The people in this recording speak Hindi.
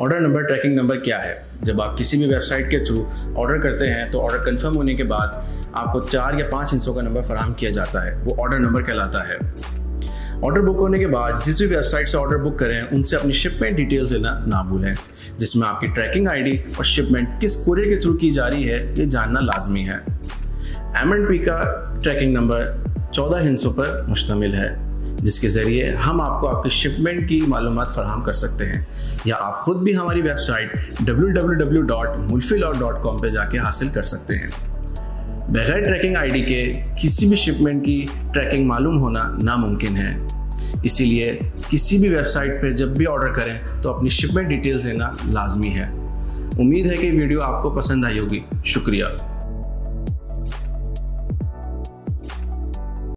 ऑर्डर नंबर, ट्रैकिंग नंबर क्या है? जब आप किसी भी वेबसाइट के थ्रू ऑर्डर करते हैं तो ऑर्डर कंफर्म होने के बाद आपको चार या पाँच हिस्सों का नंबर फराम किया जाता है। वो ऑर्डर नंबर कहलाता है। ऑर्डर बुक होने के बाद जिस भी वेबसाइट से ऑर्डर बुक करें, उनसे अपनी शिपमेंट डिटेल्स लेना ना भूलें, जिसमें आपकी ट्रैकिंग आईडी और शिपमेंट किस कुरियर के थ्रू की जा रही है, ये जानना लाजमी है। एम एंड पी का ट्रैकिंग नंबर चौदह हिंसों पर मुश्तमिल है, जिसके ज़रिए हम आपको आपकी शिपमेंट की मालूम फराहम कर सकते हैं। या आप खुद भी हमारी वेबसाइट www.mulfilor.com पर जाके हासिल कर सकते हैं। बगैर ट्रैकिंग आईडी के किसी भी शिपमेंट की ट्रैकिंग मालूम होना नामुमकिन है। इसीलिए किसी भी वेबसाइट पर जब भी ऑर्डर करें तो अपनी शिपमेंट डिटेल्स देना लाजमी है। उम्मीद है कि वीडियो आपको पसंद आई होगी। शुक्रिया।